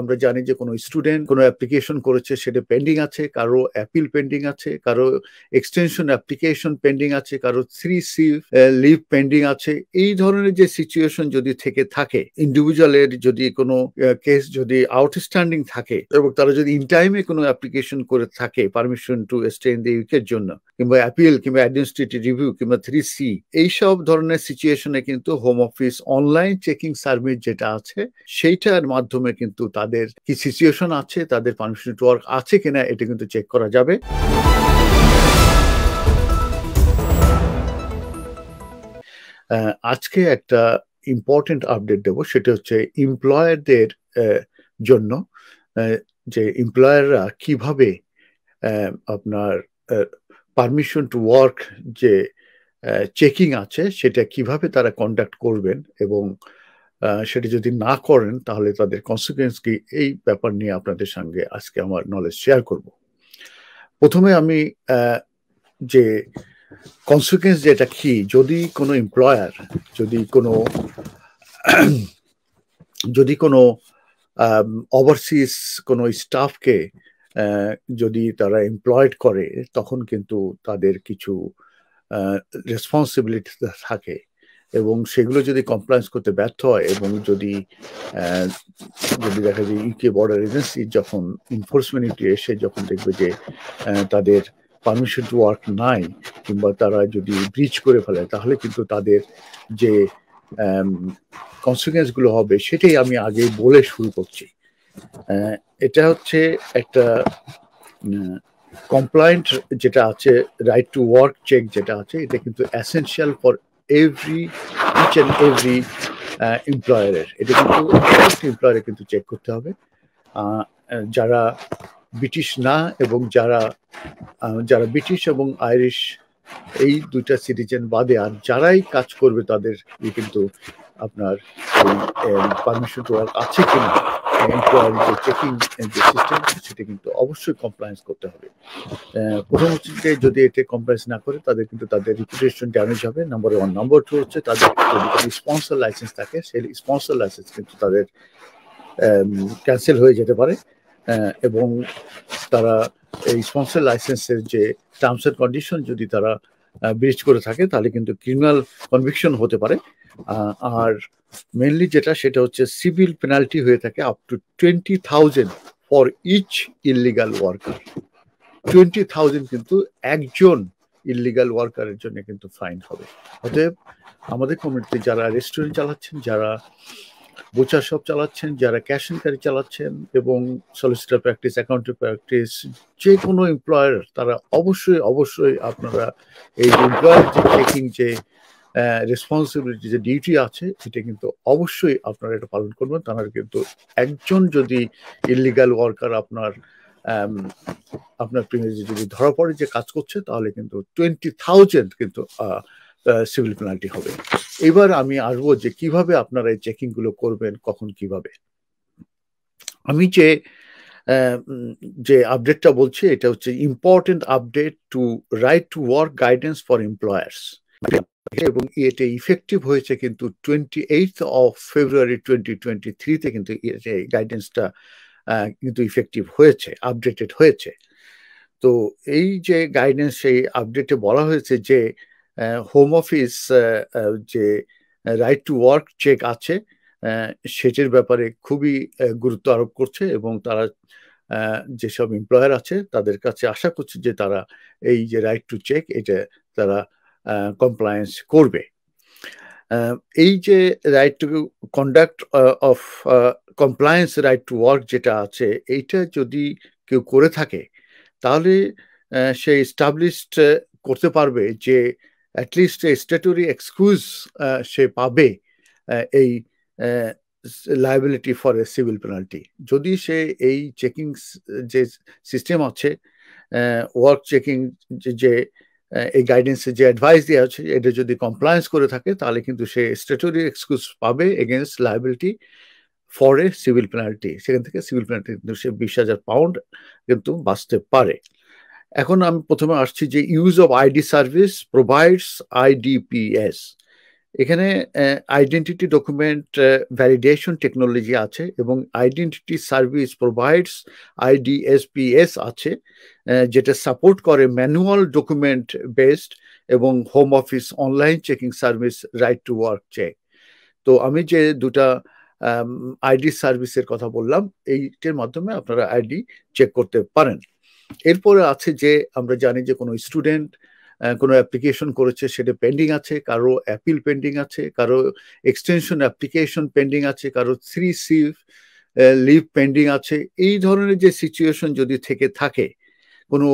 আমরা জানি যে কোনো স্টুডেন্ট কোনো অ্যাপ্লিকেশন করেছে, সেটা পেন্ডিং আছে, কারও অ্যাপিল পেন্ডিং আছে, কারও এক্সটেনশন অ্যাপ্লিকেশন পেন্ডিং আছে, কারও থ্রি সি লিভ পেন্ডিং আছে। এই ধরনের যে সিচুয়েশন যদি থেকে থাকে ইন্ডিভিজুয়ালের যদি কোনো কেস যদি আউটস্ট্যান্ডিং থাকে এবং তারা যদি ইন টাইমে কোনো অ্যাপ্লিকেশন করে থাকে permission to stay in the ইউকের জন্য, কিংবা অ্যাপিল কিংবা অ্যাডমিনিস্ট্রেটিভ রিভিউ কিংবা থ্রি সি এইসব ধরনের সিচুয়েশনে কিন্তু Home Office online checking service যেটা আছে, সেইটার মাধ্যমে কিন্তু তাদের কি সিচুয়েশন আছে, তাদের পারমিশন টু ওয়ার্ক আছে কিনা, এটা কিন্তু চেক করা যাবে। আজকে একটা ইম্পর্টেন্ট আপডেট দেব, সেটা হচ্ছে এমপ্লয়ারদের জন্য যে এমপ্লয়াররা কীভাবে আপনার পারমিশন টু ওয়ার্ক যে চেকিং আছে, সেটা কীভাবে তারা কন্ডাক্ট করবেন এবং সেটা যদি না করেন, তাহলে তাদের কনসিকুয়েন্স কি? এই ব্যাপার নিয়ে আপনাদের সঙ্গে আজকে আমার নলেজ শেয়ার করব। প্রথমে আমি যে কনসিকুয়েন্স যেটা কি, যদি কোনো এমপ্লয়ার যদি কোনো যদি কোনো ওভারসিজ কোনো স্টাফকে যদি তারা এমপ্লয়েড করে, তখন কিন্তু তাদের কিছু রেসপন্সিবিলিটি থাকে। এবং সেগুলো যদি কমপ্লায়েন্স করতে ব্যর্থ হয় এবং যদি যদি দেখা যায় ইউকে বর্ডার এজেন্সি যখন ইনফোর্সমেন্ট ইউটি এসে যখন দেখবে যে তাদের পারমিশন টু ওয়ার্ক নাই কিংবা তারা যদি ব্রিজ করে ফেলে, তাহলে কিন্তু তাদের যে কনসিকুয়েন্সগুলো হবে সেটাই আমি আগে বলে শুরু করছি। এটা হচ্ছে একটা কমপ্লায়েন্ট যেটা আছে রাইট টু ওয়ার্ক চেক যেটা আছে, এটা কিন্তু essential for every each and every এমপ্লয়ারের এটা কিন্তু এমপ্লয়ারে কিন্তু চেক করতে হবে। যারা ব্রিটিশ না এবং যারা যারা ব্রিটিশ এবং আইরিশ, এই দুইটা সিটিজেন বাদে আর যারাই কাজ করবে তাদের কিন্তু আপনার পারমিশন টু ওয়ার্ক আছে কিনা। চেকিং যে সিস্টেম সেটা কিন্তু অবশ্যই কমপ্লায়েন্স করতে হবে। প্রথম হচ্ছে যদি এতে কমপ্লায়েন্স না করে, তাদের কিন্তু তাদের রিপুটেশন ড্যামেজ হবে। নাম্বার ওয়ান নাম্বার টু হচ্ছে তাদের যদি স্পন্সর লাইসেন্স থাকে, সেই স্পন্সর লাইসেন্স কিন্তু তাদের ক্যান্সেল হয়ে যেতে পারে। এবং তারা এই স্পন্সর লাইসেন্সের যে টার্মস এন্ড কন্ডিশন যদি তারা ব্রিচ করে থাকে, তাহলে কিন্তু ক্রিমিনাল কনভিকশন হতে পারে। আর মেনলি যেটা সেটা হচ্ছে সিভিল পেনাল্টি হয়ে থাকে up to twenty thousand for each illegal worker twenty thousand কিন্তু একজন ইলিগাল ওয়ার্কারের জন্য কিন্তু ফাইন হবে। অতএব আমাদের কমিউনিটিতে যারা রেস্টুরেন্ট চালাচ্ছেন, যারা বোচার শপ চালাচ্ছেন, যারা ক্যাশ এন্ড ক্যারি চালাচ্ছেন এবং সলিসিটার প্র্যাকটিস অ্যাকাউন্টের প্র্যাকটিস যে কোনো এমপ্লয়ার তারা অবশ্যই অবশ্যই আপনারা এই এমপ্লয়ার যে চেকিং যে রেসপন্সিবিলিটি যে ডিউটি আছে, সেটা কিন্তু অবশ্যই আপনারা এটা পালন করবেন। তারা কিন্তু একজন যদি ইলিগাল ওয়ার্কার আপনার আপনার প্রিমিয়ার যদি ধরা পড়ে যে কাজ করছে, তাহলে কিন্তু টোয়েন্টি থাউজেন্ড কিন্তু সিভিল পেনাল্টি হবে। এবার আমি আসব যে কীভাবে আপনারা এই চেকিংগুলো করবেন, কখন কীভাবে। আমি যে যে আপডেটটা বলছি, এটা হচ্ছে important update to right to work guidance for employers এবং এটা ইফেক্টিভ হয়েছে কিন্তু twenty eighth of February twenty twenty থ্রিতে কিন্তু এই গাইডেন্সটা কিন্তু ইফেক্টিভ হয়েছে আপডেটেড হয়েছে। তো এই যে গাইডেন্স সেই আপডেটে বলা হয়েছে যে হোম অফিস যে রাইট টু ওয়ার্ক চেক আছে সেটির ব্যাপারে খুবই গুরুত্ব আরোপ করছে এবং তারা যেসব এমপ্লয়ার আছে তাদের কাছে আশা করছে যে তারা এই যে রাইট টু চেক এটা তারা কমপ্লায়েন্স করবে। এই যে right to conduct of compliance right to work যেটা আছে, এইটা যদি কেউ করে থাকে, তাহলে সে স্টাবলিশড করতে পারবে যে অ্যাটলিস্ট স্ট্যাটুরি এক্সকিউজ সে পাবে এই liability for a civil penalty যদি সে এই চেকিং যে সিস্টেম আছে ওয়ার্ক চেকিং যে এই গাইডেন্সে যে অ্যাডভাইস দেওয়া হচ্ছে, এটা যদি কমপ্লায়েন্স করে থাকে, তাহলে কিন্তু সে স্ট্যাটুরি এক্সকিউজ পাবে against liability for a civil penalty সেখান থেকে সিভিল পেনাল্টি কিন্তু সে বিশ হাজার পাউন্ড কিন্তু বাঁচতে পারে। এখন আমি প্রথমে আসছি যে use of ID service providers IDPS এখানে আইডেন্টিটি ডকুমেন্ট ভ্যালিডেশন টেকনোলজি আছে এবং আইডেন্টিটি সার্ভিস প্রোভাইডস আইডিএসপিএস আছে যেটা সাপোর্ট করে ম্যানুয়াল ডকুমেন্ট বেসড এবং Home Office online checking service right to work check তো আমি যে দুটা আইডি সার্ভিসের কথা বললাম, এইটার মাধ্যমে আপনারা আইডি চেক করতে পারেন। এরপরে আছে যে আমরা জানি যে কোনো স্টুডেন্ট কোনো অ্যাপ্লিকেশন করেছে, সেটা পেন্ডিং আছে, কারও অ্যাপিল পেন্ডিং আছে, কারও এক্সটেনশন অ্যাপ্লিকেশন পেন্ডিং আছে, কারও থ্রি সি লিভ পেন্ডিং আছে। এই ধরনের যে সিচুয়েশন যদি থেকে থাকে, কোনো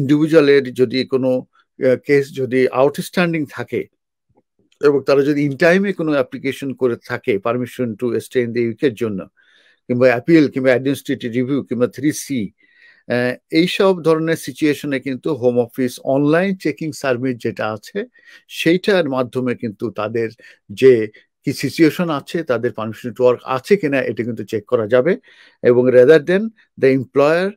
ইন্ডিভিজুয়ালের যদি কোনো কেস যদি আউটস্ট্যান্ডিং থাকে এবং তারা যদি ইন টাইমে কোনো অ্যাপ্লিকেশন করে থাকে permission to stay in the ইউকের জন্য, কিংবা অ্যাপিল কিংবা অ্যাডমিনিস্ট্রেটিভ রিভিউ কিংবা থ্রি সি এইসব ধরনের সিচুয়েশনে কিন্তু Home Office online checking service যেটা আছে, সেইটার মাধ্যমে কিন্তু তাদের যে কি সিচুয়েশন আছে, তাদের পারমিশন টু ওয়ার্ক আছে কিনা, এটা কিন্তু চেক করা যাবে। এবং rather than the employer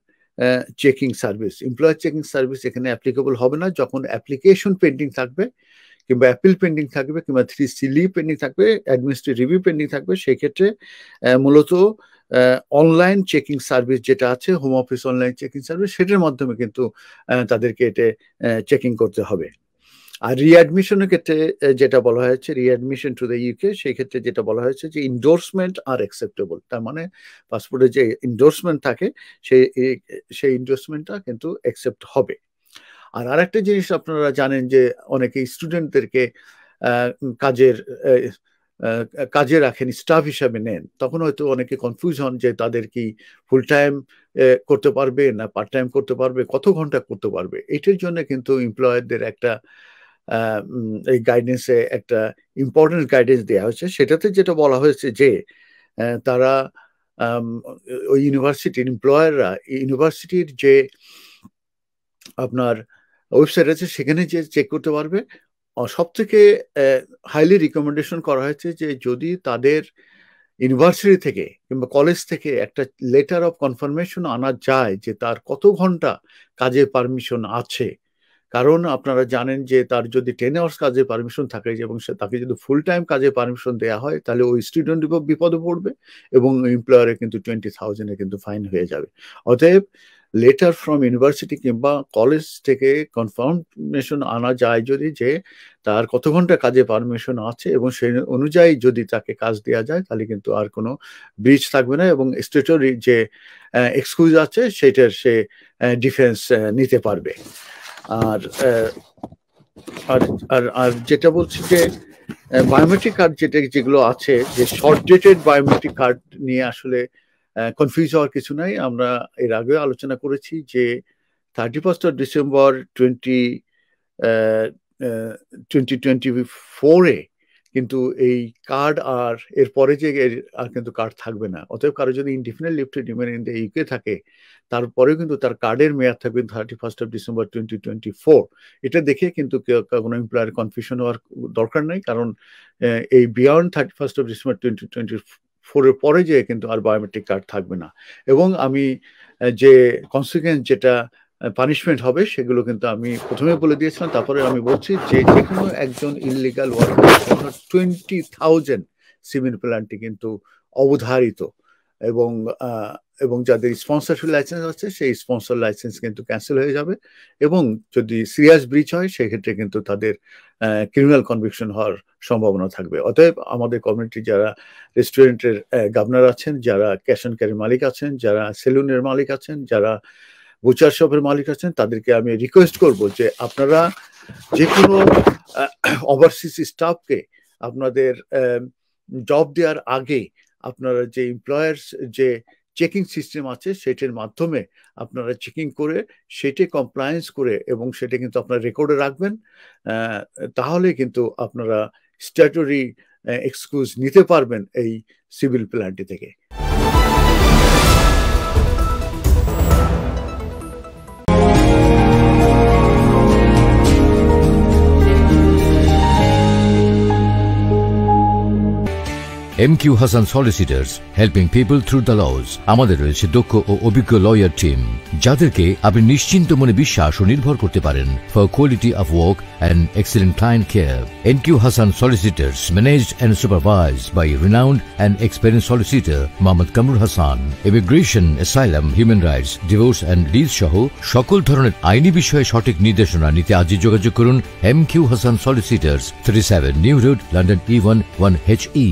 checking service employer checking service এখানে অ্যাপ্লিকেবল হবে না। যখন অ্যাপ্লিকেশন পেন্ডিং থাকবে কিংবা অ্যাপিল পেন্ডিং থাকবে কিংবা থ্রি সিলি পেন্ডিং থাকবে অ্যাডমিনিস্ট্রেটিভ রিভিউ পেন্ডিং থাকবে, সেক্ষেত্রে মূলত অনলাইন চেকিং সার্ভিস যেটা আছে Home Office online checking service সেটার মাধ্যমে কিন্তু তাদেরকে এটা চেকিং করতে হবে। আর রিঅ্যাডমিশনের ক্ষেত্রে যেটা বলা হয়েছে রিঅ্যাডমিশন টু দ্য ইউকে সেই ক্ষেত্রে যেটা বলা হয়েছে যে ইন্ডোর্সমেন্ট আর অ্যাকসেপ্টেবল তার মানে পাসপোর্টে যে ইন্ডোর্সমেন্ট থাকে, সেই সেই ইন্ডোর্সমেন্টটা কিন্তু অ্যাকসেপ্ট হবে। আর আরেকটা জিনিস আপনারা জানেন যে অনেকে স্টুডেন্টদেরকে কাজের কাজে রাখেন স্টাফ হিসাবে নেন। তখন হয়তো অনেকে কনফিউজ হন যে তাদের কি ফুল টাইম করতে পারবে না পার্ট টাইম করতে পারবে, কত ঘণ্টা করতে পারবে? এটার জন্য কিন্তু এমপ্লয়ারদের একটা এই গাইডেন্সে একটা ইম্পর্টেন্ট গাইডেন্স দেওয়া হয়েছে। সেটাতে যেটা বলা হয়েছে যে তারা ওই ইউনিভার্সিটির এমপ্লয়াররা ইউনিভার্সিটির যে আপনার ওয়েবসাইট আছে সেখানে যে চেক করতে পারবে। সব থেকে হাইলি রিকমেন্ডেশন করা হয়েছে যে যদি তাদের ইউনিভার্সিটি থেকে কিংবা কলেজ থেকে একটা লেটার অফ কনফার্মেশন আনা যায় যে তার কত ঘণ্টা কাজে পারমিশন আছে, কারণ আপনারা জানেন যে তার যদি টেন আওয়ার্স কাজে পারমিশন থাকে এবং সে তাকে যদি ফুল টাইম কাজে পারমিশন দেওয়া হয়, তাহলে ওই স্টুডেন্ট বিপদে পড়বে এবং এমপ্লয়ারে কিন্তু টোয়েন্টি থাউজেন্ডে কিন্তু ফাইন হয়ে যাবে। অতএব লেটার ফ্রম ইউনিভার্সিটি কিংবা কলেজ থেকে কনফার্মেশন আনা যায় যদি যে তার কত ঘণ্টা কাজে পারমিশন আছে এবং সেই অনুযায়ী যদি তাকে কাজ দেওয়া যায়, তাহলে কিন্তু আর কোনো ব্রিজ থাকবে না এবং স্টেটরি যে এক্সকিউজ আছে সেটার সে ডিফেন্স নিতে পারবে। আর আর আর আর যেটা বলছি যে বায়োমেট্রিক কার্ড যেটা, যেগুলো আছে, যে শর্ট ডেটেড বায়োমেট্রিক কার্ড নিয়ে আসলে কনফিউজ হওয়ার কিছু নাই। আমরা এর আগেও আলোচনা করেছি যে thirty first of December twenty twenty twenty ফোরে কিন্তু এই কার্ড আর এরপরে যে আর কিন্তু কার্ড থাকবে না। অতএব কারও যদি ইনডিফিনিট লিফট রিমেন ইন দ্য ইউকে থাকে, তারপরেও কিন্তু তার কার্ডের মেয়াদ থাকবে thirty first of December twenty twenty four এটা দেখে কিন্তু কোনো এমপ্লয়ার কনফিউশন হওয়ার দরকার নেই, কারণ এই beyond thirty first of December twenty twenty ফোরের পরে যে কিন্তু আর বায়োমেট্রিক কার্ড থাকবে না। এবং আমি যে কনসিকুয়েন্স যেটা পানিশমেন্ট হবে সেগুলো কিন্তু আমি প্রথমে বলে দিয়েছিলাম, তারপরে আমি বলছি যে যে কোনো একজন ইনলিগাল ওয়ার্কার টোয়েন্টি থাউজেন্ড সিমেন্ট প্ল্যান্টটি কিন্তু অবধারিত এবং এবং যাদের স্পন্সরশিপ লাইসেন্স আছে, সেই স্পন্সর লাইসেন্স কিন্তু ক্যান্সেল হয়ে যাবে এবং যদি সিরিয়াস ব্রিচ হয়, সেক্ষেত্রে কিন্তু তাদের ক্রিমিনাল কনভিকশন হওয়ার সম্ভাবনা থাকবে। অতএব আমাদের কমিউনিটি যারা রেস্টুরেন্টের গভর্নর আছেন, যারা ক্যাশ অ্যান্ড ক্যারি মালিক আছেন, যারা সেলুনের মালিক আছেন, যারা বুচার শপের মালিক আছেন, তাদেরকে আমি রিকোয়েস্ট করব যে আপনারা যে কোনো ওভারসিজ স্টাফকে আপনাদের জব দেওয়ার আগে আপনারা যে এমপ্লয়ার্স যে চেকিং সিস্টেম আছে, সেটির মাধ্যমে আপনারা চেকিং করে সেটি কমপ্লায়েন্স করে এবং সেটা কিন্তু আপনার রেকর্ডে রাখবেন। তাহলে কিন্তু আপনারা স্ট্যাটরি এক্সকিউজ নিতে পারবেন এই সিভিল প্ল্যানটি থেকে। M Q Hasan solicitors helping people through the laws আমাদের রয়েছে দক্ষ ও অভিজ্ঞ লয়ার টিম যাদেরকে আপনি নিশ্চিন্ত মনে বিশ্বাস ও নির্ভর করতে পারেন for quality of work and excellent client care N Q Hasan solicitors managed and supervise by renowned and experience solicitor Mohammad Kamrul Hasan immigration asylum human rights divorce and lease সহ সকল ধরনের আইনি বিষয়ে সঠিক নির্দেশনা নিতে আজই যোগাযোগ করুন M Q Hasan solicitors three seven New Road London E one one H E